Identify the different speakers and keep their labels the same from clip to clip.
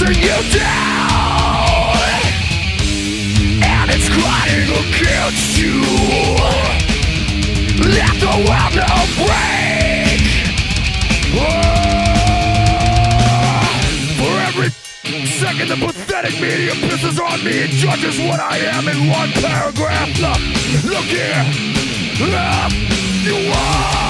Speaker 1: forcing you down. And it's crying against you. Let the world know break. Oh, For every second the pathetic media pisses on me And judges what I am in one paragraph. Look, look here. Look, you are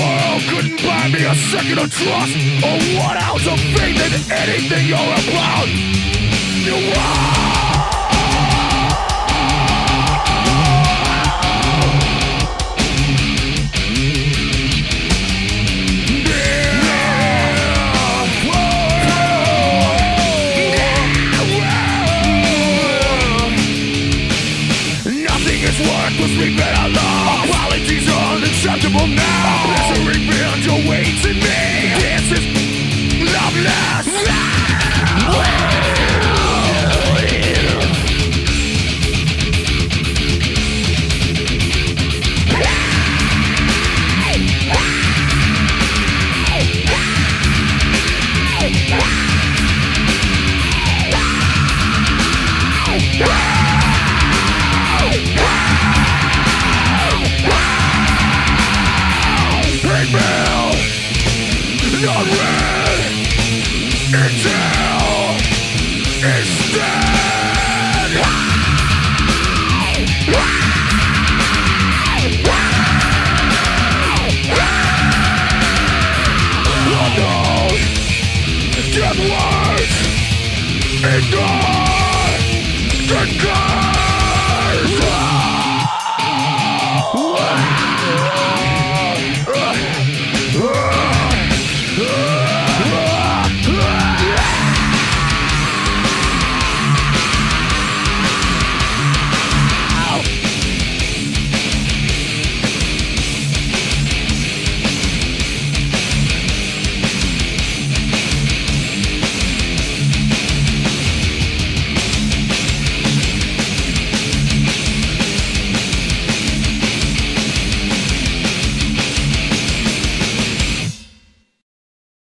Speaker 1: world couldn't buy me a second of trust Or one ounce of faith in anything you're about You Nothing is Until Unknown Death words Ignore The God